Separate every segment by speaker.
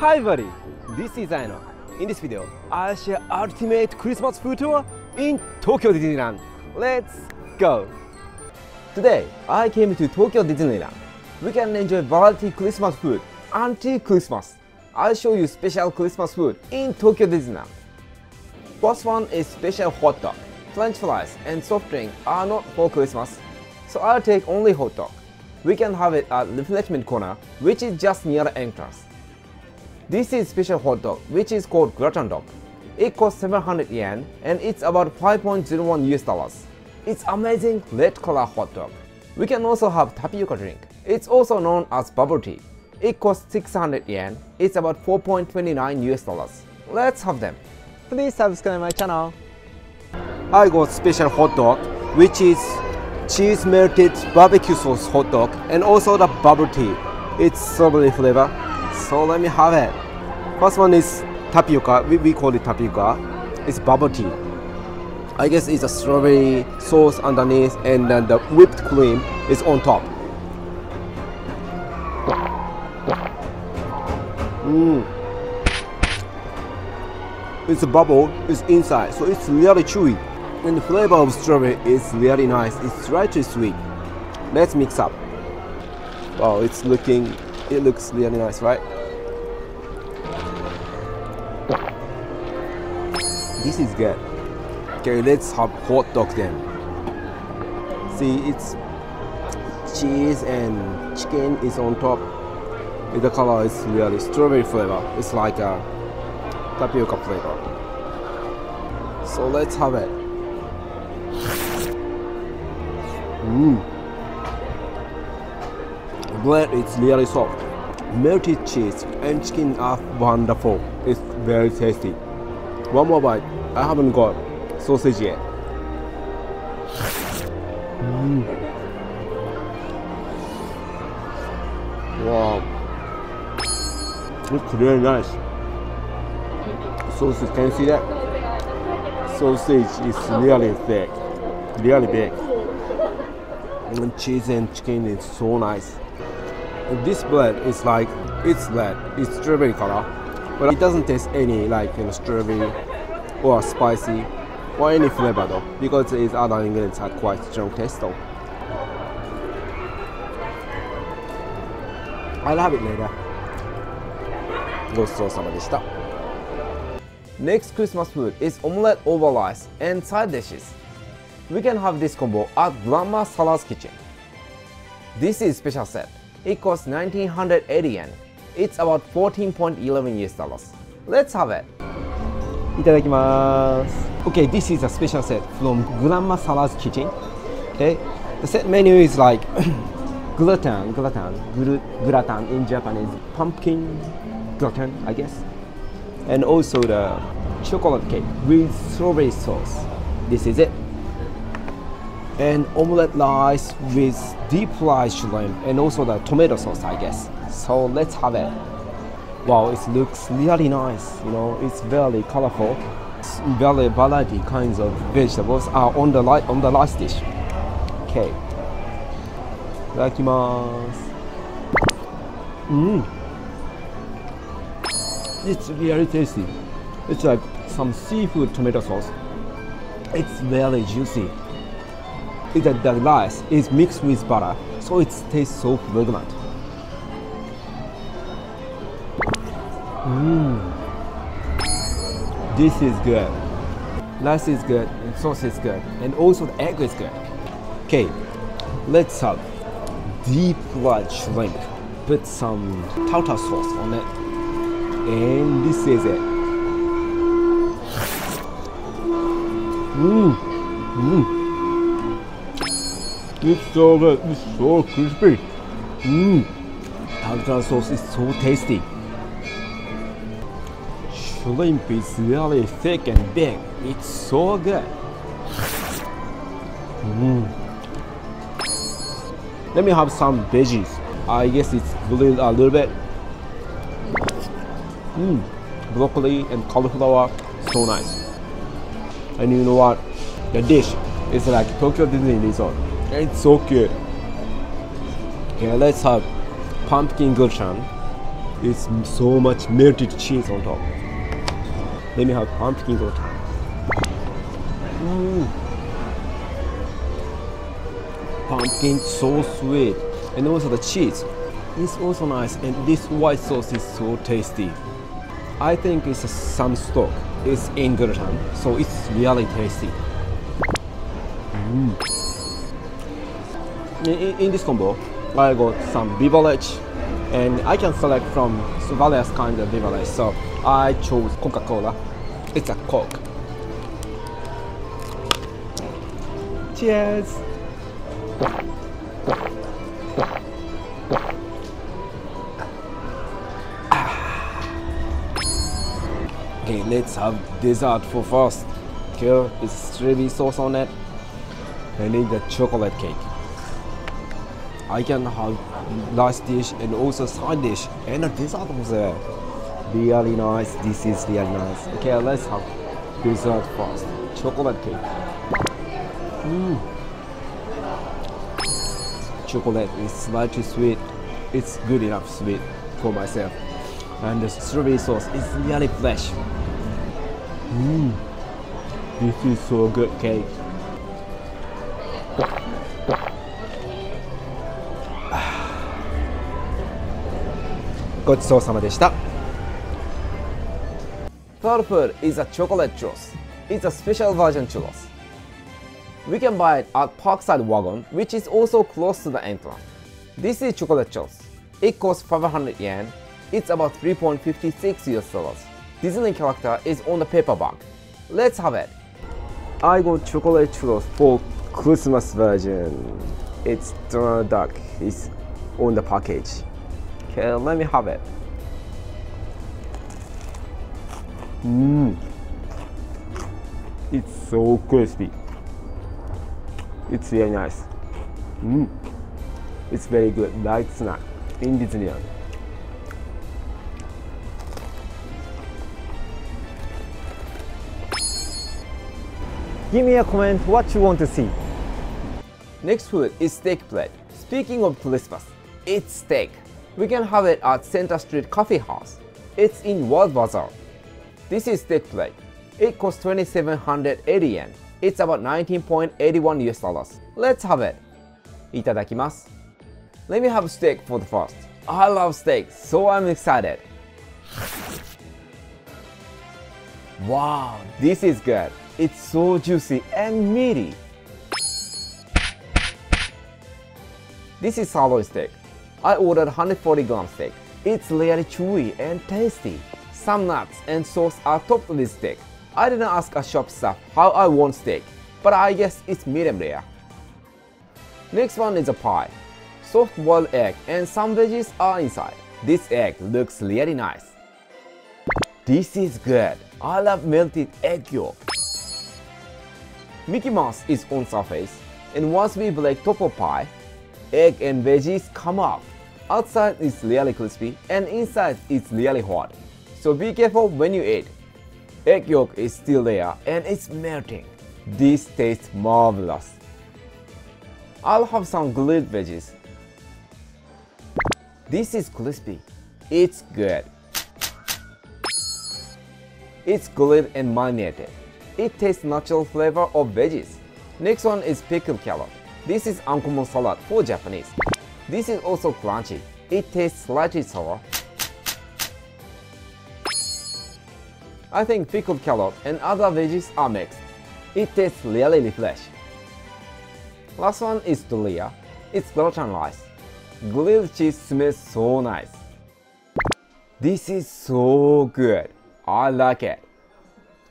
Speaker 1: Hi buddy, this is Aino. In this video, I'll share ultimate Christmas food tour in Tokyo Disneyland. Let's go! Today, I came to Tokyo Disneyland. We can enjoy variety Christmas food until Christmas. I'll show you special Christmas food in Tokyo Disneyland. First one is special hot dog. French fries and soft drink are not for Christmas, so I'll take only hot dog. We can have it at refreshment corner, which is just near the entrance. This is special hot dog, which is called gratin dog. It costs 700 yen and it's about 5.01 US dollars. It's amazing red color hot dog. We can also have tapioca drink. It's also known as bubble tea. It costs 600 yen. It's about 4.29 US dollars. Let's have them.
Speaker 2: Please subscribe my channel.
Speaker 1: I got special hot dog, which is cheese melted barbecue sauce hot dog and also the bubble tea. It's strawberry flavor, so let me have it. First one is tapioca, we, we call it tapioca. It's bubble tea. I guess it's a strawberry sauce underneath and then the whipped cream is on top. Mmm. It's a bubble, it's inside, so it's really chewy. And the flavor of strawberry is really nice. It's slightly sweet. Let's mix up. Wow, it's looking, it looks really nice, right? This is good. Okay, let's have hot dog then. See, it's cheese and chicken is on top. The color is really strawberry flavor. It's like a tapioca flavor. So let's have it. Mmm. Bread is really soft. Melted cheese and chicken are wonderful. It's very tasty. One more bite. I haven't got sausage yet. Mm. Wow. It's really nice. Sausage, can you see that? Sausage is really thick, really big. And cheese and chicken is so nice. And this bread is like, it's red, it's strawberry color, but it doesn't taste any like you know, strawberry or spicy or any flavor though, because its other ingredients have quite strong taste though. I'll have it later. ごちそうさまでした。Next Christmas food is omelette over rice and side dishes. We can have this combo at Grandma Salah's Kitchen. This is special set. It costs 1980 yen. It's about 14.11 US dollars. Let's have it.
Speaker 2: いただきます。
Speaker 1: Okay, this is a special set from Grandma Sara's kitchen. Okay, the set menu is like gratin, gratin, gl gratin in Japanese, pumpkin gratin, I guess, and also the chocolate cake with strawberry sauce. This is it. And omelette rice with deep fried shrimp and also the tomato sauce, I guess. So let's have it. Wow, it looks really nice. You know, it's very colorful. It's very variety kinds of vegetables are on the li- on the last dish. Okay. いただきます。Mm. It's really tasty. It's like some seafood tomato sauce. It's very juicy. It's that the rice is mixed with butter, so it tastes so fragrant. Mmm. This is good. Rice is good, and sauce is good, and also the egg is good. Okay, let's have deep fried shrimp. Put some tartar sauce on it, and this is it. Mmm, mmm. It's so good. It's so crispy. Mmm. Tartar sauce is so tasty. Shrimp is really thick and big. It's so good. Mm. Let me have some veggies. I guess it's grilled a little bit. Mm. Broccoli and cauliflower, so nice. And you know what? The dish is like Tokyo Disney Resort. It's so good. Okay, let's have pumpkin gratin It's so much melted cheese on top. Let me have pumpkin gratin. Mm. Pumpkin so sweet, and also the cheese is also nice, and this white sauce is so tasty. I think it's some stock. It's in so it's really tasty. Mm. In, in this combo, I got some beverage, and I can select from various kinds of beverage. So I chose Coca-Cola. It's a Coke. Cheers. Ah. Okay, let's have dessert for first. Here is strawberry sauce on it. I need the chocolate cake. I can have last dish and also side dish and a dessert also. Really nice. This is really nice. Okay, let's have dessert first. Chocolate cake. Mm. Chocolate is slightly sweet. It's good enough sweet for myself. And the strawberry sauce is really fresh. Mmm. This is so good cake. Third food is a chocolate churros. It's a special version churros. We can buy it at Parkside Wagon, which is also close to the entrance. This is chocolate churros. It costs 500 yen. It's about 3.56 US dollars. Disney character is on the paper bag. Let's have it. I got chocolate churros for Christmas version. It's Donald Duck is on the package. Okay, let me have it. Mmm. It's so crispy. It's very nice. Mmm. It's very good light snack in Disneyland.
Speaker 2: Give me a comment what you want to see.
Speaker 1: Next food is steak plate. Speaking of Christmas, it's steak. We can have it at Center Street Coffee House. It's in World Bazaar. This is steak plate. It costs 2780 yen. It's about 19.81 US dollars. Let's have it. Itadakimasu. Let me have steak for the first. I love steak, so I'm excited. Wow, this is good. It's so juicy and meaty. This is sirloin steak. I ordered 140 gram steak. It's really chewy and tasty. Some nuts and sauce are topped with steak. I didn't ask a shop staff how I want steak, but I guess it's medium rare. Next one is a pie. Soft boiled egg and some veggies are inside. This egg looks really nice. This is good. I love melted egg yolk. Mickey Mouse is on surface, and once we top of pie, egg and veggies come up. Outside is really crispy and inside is really hot. So be careful when you eat. Egg yolk is still there and it's melting. This tastes marvelous. I'll have some grilled veggies. This is crispy. It's good. It's grilled and marinated. It tastes natural flavor of veggies. Next one is pickled carrot. This is uncommon salad for Japanese. This is also crunchy. It tastes slightly sour. I think pickled carrot and other veggies are mixed. It tastes really fresh. Last one is doria. It's gratin rice. Grilled cheese smells so nice. This is so good. I like it.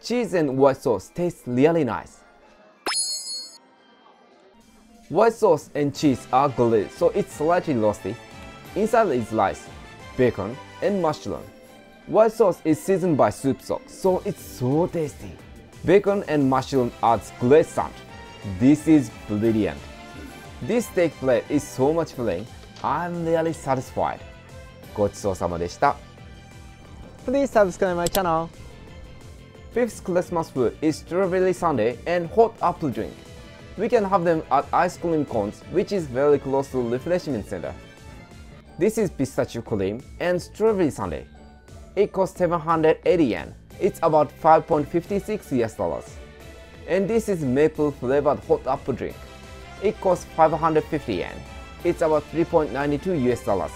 Speaker 1: Cheese and white sauce taste really nice. White sauce and cheese are grilled so it's slightly roasty. Inside is rice, bacon, and mushroom. White sauce is seasoned by soup stock, so it's so tasty. Bacon and mushroom adds great scent. This is brilliant. This steak plate is so much filling, I'm really satisfied. ごちそうさまでした。
Speaker 2: Please subscribe my channel.
Speaker 1: Fifth Christmas food is strawberry sundae and hot apple drink. We can have them at ice cream cones, which is very close to refreshment center. This is pistachio cream and strawberry sundae. It costs 780 yen. It's about 5.56 US dollars. And this is maple flavored hot apple drink. It costs 550 yen. It's about 3.92 US dollars.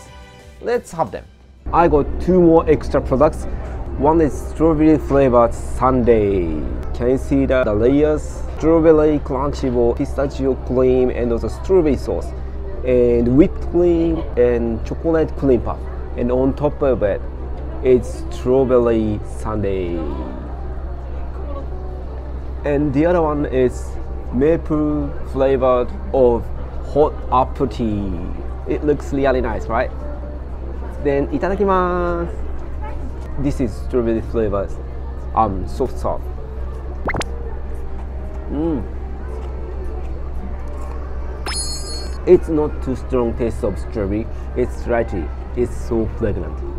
Speaker 1: Let's have them. I got two more extra products. One is strawberry flavored sundae. Can you see the, the layers? Strawberry crunchable pistachio cream and also strawberry sauce and whipped cream and chocolate cream puff. And on top of it, it's strawberry sundae. And the other one is maple flavored of hot apple tea. It looks really nice, right? Then itadakimasu. This is strawberry flavored um soft soft. Mm. It's not too strong taste of strawberry. It's slightly. It's so fragrant.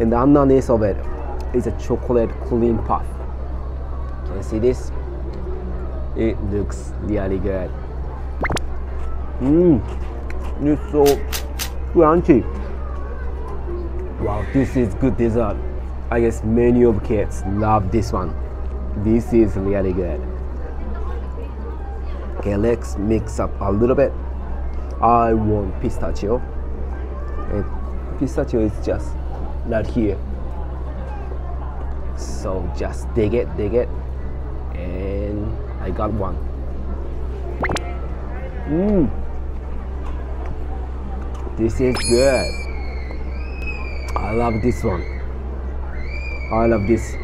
Speaker 1: And the underneath of it is a chocolate cream puff. Can you see this? It looks really good. Mmm, it's so crunchy. Wow, this is good dessert. I guess many of kids love this one. This is really good. Okay, let's mix up a little bit. I want pistachio. And pistachio is just right here. So just dig it, dig it. And I got one. Mmm. This is good. I love this one. I love this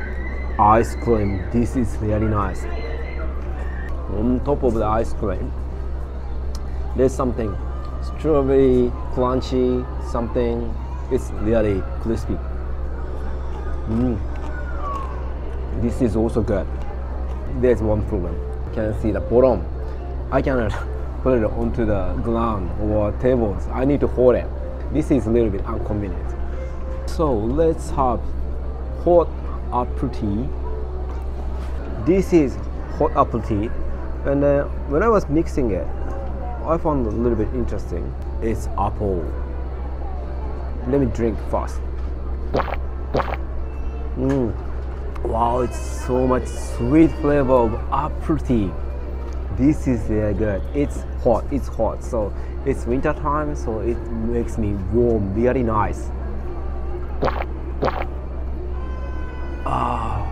Speaker 1: ice cream. This is really nice. On top of the ice cream, there's something strawberry, crunchy, something. It's really crispy. Mm. This is also good. There's one problem. Can you see the bottom? I cannot put it onto the ground or tables. I need to hold it. This is a little bit inconvenient. So let's have hot apple tea. This is hot apple tea, and uh, when I was mixing it, I found a little bit interesting. It's apple. Let me drink first. Mm. Wow, it's so much sweet flavor of tea. This is very good. It's hot. It's hot. So it's winter time, so it makes me warm. Very nice. Ah,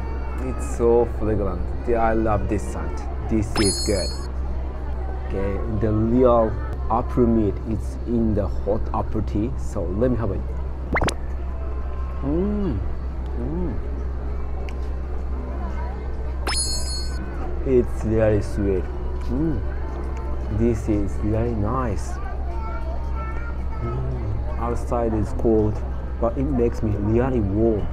Speaker 1: it's so fragrant. I love this scent. This is good. Okay, the real apple meat is in the hot apple tea. So let me have it. Mmm. Mm. It's very sweet. Mm. This is very nice. Mm. Outside is cold, but it makes me really warm.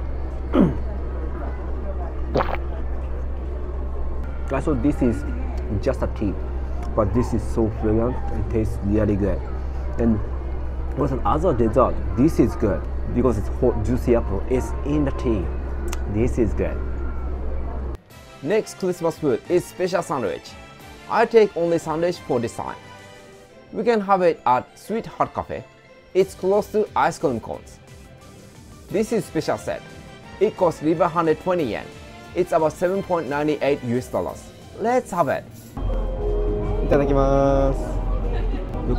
Speaker 1: Thought this is just a tea, but this is so fragrant it tastes really good. And what's another dessert? This is good because it's hot, juicy apple. It's in the tea. This is good. Next Christmas food is special sandwich. I take only sandwich for this time. We can have it at Sweet Heart Cafe. It's close to ice cream cones. This is special set. It costs 120 yen. It's about 7.98 US dollars. Let's have it. Look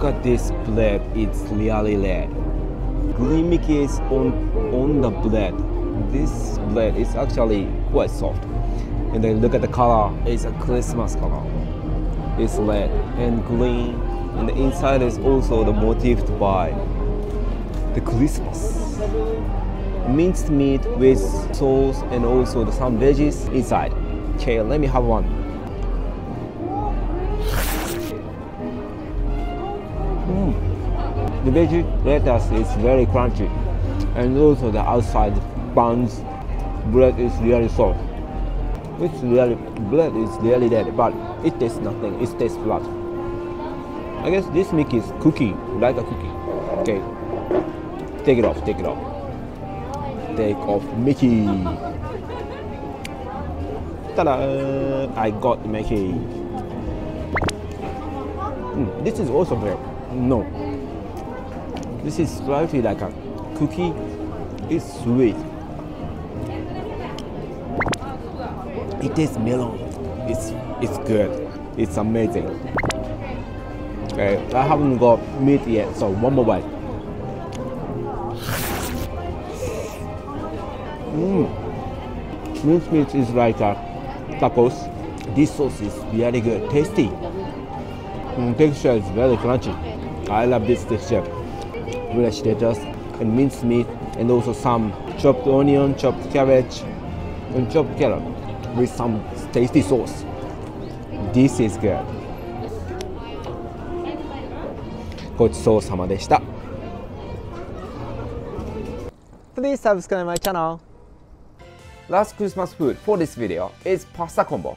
Speaker 1: at this bread, it's really red. Green milk is on, on the bread. This bread is actually quite soft. And then look at the color, it's a Christmas color. It's red and green, and the inside is also the motif by the Christmas. Minced meat with sauce and also some veggies inside. Okay, let me have one. Veggie lettuce is very crunchy, and also the outside buns bread is really soft. It's really bread is really dead, but it tastes nothing. It tastes flat. I guess this Mickey is cookie, like a cookie. Okay, take it off. Take it off. Take off Mickey. Ta-da! I got Mickey. Mm, this is also bread. No, This is slightly like a cookie. It's sweet. It tastes melon. It's it's good. It's amazing. Okay, I haven't got meat yet, so one more bite. Mmm. Minced meat is like a tacos. This sauce is very good, tasty. Mm, texture is very crunchy. I love this texture Fresh lettuce and minced meat, and also some chopped onion, chopped cabbage, and chopped carrot with some tasty sauce. This is good. ごちそうさまでした。
Speaker 2: Please subscribe my channel.
Speaker 1: Last Christmas food for this video is pasta combo.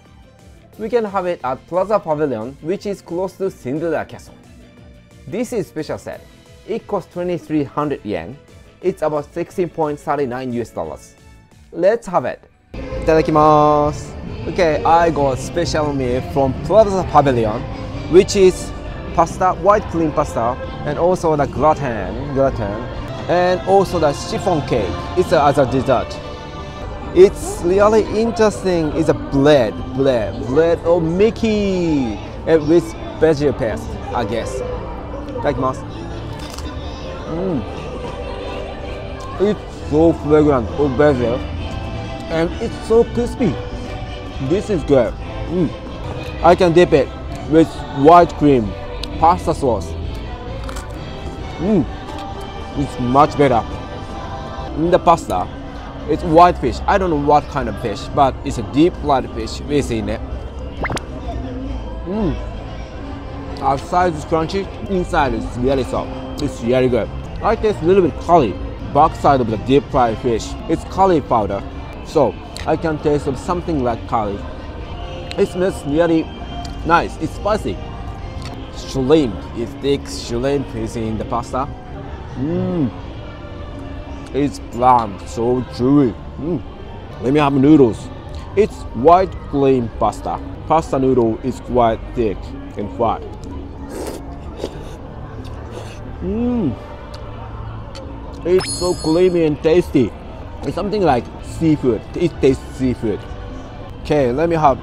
Speaker 1: We can have it at Plaza Pavilion, which is close to Cinderella Castle. This is special set. it costs 2300 yen. It's about 16.39 US dollars. Let's have it. Itadakimasu. Okay, I got special meal from Plaza Pavilion, which is pasta, white cream pasta, and also the gratin, gratin, and also the chiffon cake. It's a, as a dessert. It's really interesting. It's a bread, bread, bread of Mickey, and with veggie paste, I guess. Like. Mm. It's so fragrant of basil and it's so crispy. This is good. Mm. I can dip it with white cream, pasta sauce. Mm. It's much better. In the pasta, it's white fish. I don't know what kind of fish, but it's a deep fried fish with in it. Mm. Outside is crunchy, inside is really soft. It's really good. I taste a little bit curry. Backside of the deep fried fish, it's curry powder. So I can taste of something like curry. It smells really nice. It's spicy. Shrimp is thick. Shrimp is in the pasta. Mmm. It's plump, so chewy. Mm. Let me have noodles. It's white cream pasta. Pasta noodle is quite thick and fried. Mmm. It's so creamy and tasty. It's something like seafood. It tastes seafood. Okay, let me have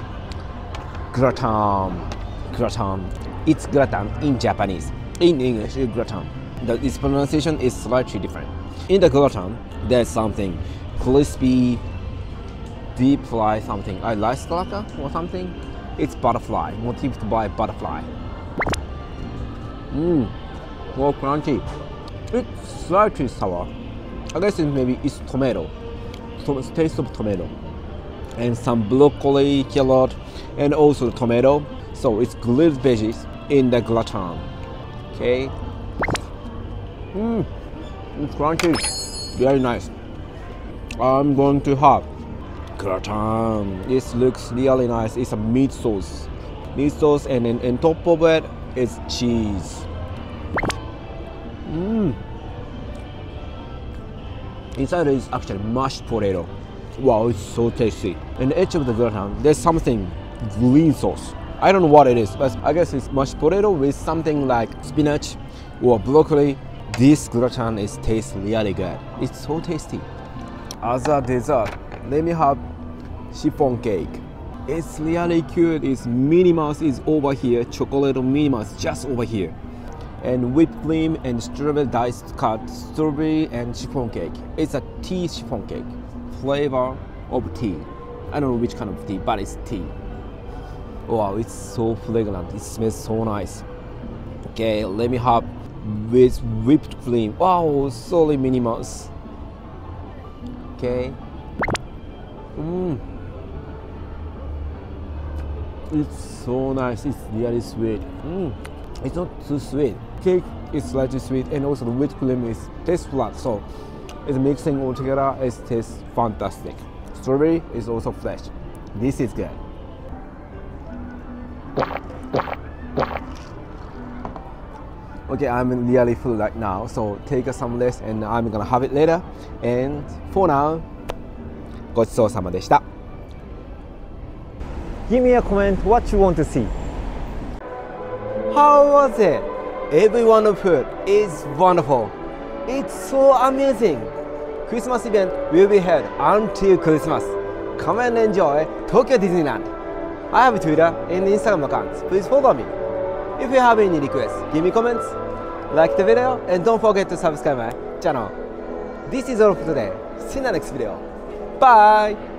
Speaker 1: gratin. Gratin. It's gratin in Japanese. In English, it's gratin. The, its pronunciation is slightly different. In the gratin, there's something crispy, deep fry something. I like cracker or something. It's butterfly, motivated by butterfly. Mmm, more crunchy. It's slightly sour. I guess it maybe it's tomato. So it's taste of tomato. And some broccoli, carrot, and also tomato. So it's grilled veggies in the gratin. Okay. Mmm, it's crunchy. Very nice. I'm going to have gratin. This looks really nice. It's a meat sauce. Meat sauce and then on top of it is cheese. Mmm. Inside is actually mashed potato. Wow, it's so tasty. In the edge of the gratin, there's something green sauce. I don't know what it is, but I guess it's mashed potato with something like spinach or broccoli. This gratin is tastes really good. It's so tasty. As a dessert, let me have chiffon cake. It's really cute. It's Minnie Mouse is over here. Chocolate Minnie Mouse just over here. And whipped cream and strawberry diced cut strawberry and chiffon cake. It's a tea chiffon cake. Flavor of tea. I don't know which kind of tea, but it's tea. Wow, it's so fragrant. It smells so nice. Okay, let me have with whipped cream. Wow, solely Minnie Mouse. Okay. Mmm. It's so nice. It's really sweet. Mm. It's not too sweet Cake is slightly sweet, and also the whipped cream is tastes flat. So it's mixing all together. It tastes fantastic. Strawberry is also fresh. This is good. Okay, I'm really full right now, so take some rest and I'm gonna have it later. And for now, ごちそうさまでした。
Speaker 2: Give me a comment what you want to see.
Speaker 1: How was it? Every one of is wonderful. It's so amazing. Christmas event will be held until Christmas. Come and enjoy Tokyo Disneyland. I have Twitter and Instagram accounts. Please follow me. If you have any requests, give me comments, like the video, and don't forget to subscribe my channel. This is all for today. See you in the next video. Bye!